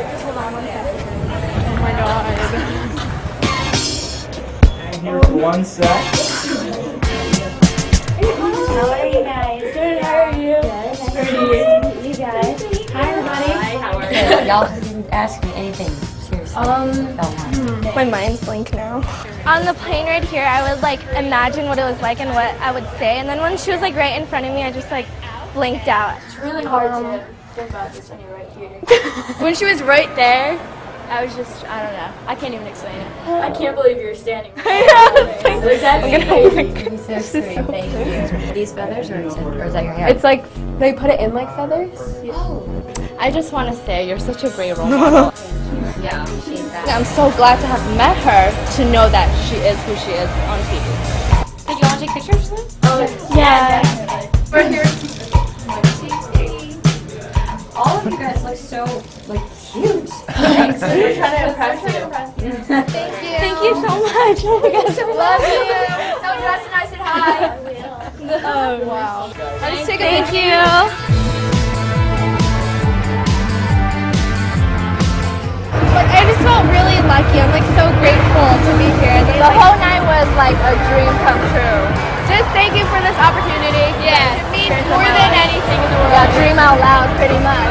Oh my god. And here's one set. How are you guys? Good, how are you? Good. Pretty. You guys. Hi, everybody. Hi, how are you? Y'all didn't ask me anything. Um, My mind's blank now. On the plane right here, I would like imagine what it was like and what I would say, and then when she was like right in front of me, I just like blinked out. It's really hard to think about this when you're right here. When she was right there, I was just, I don't know. I can't even explain it. I can't believe you're standing right I'm gonna You're so sweet. Thank you. These feathers, or is, it, or is that your hair? It's like they put it in like feathers. Oh. I just want to say you're such a great role model. yeah, appreciate that. I'm so glad to have met her to know that she is who she is on TV. Did you want to take pictures with Oh, Yeah. We're you guys look so like cute. Thanks. We're trying to impress Thank you. Thank you so much. Oh my gosh, I love you. Don't dress and I said hi. Oh wow. Let's take a Thank you. Like, I just felt really lucky. I'm like so grateful to be here. The, The whole night was like a dream come true. just thank you for this opportunity. Yeah. It means more than anything in the world. Yeah, dream out loud, pretty much.